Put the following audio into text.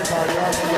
love, love, love.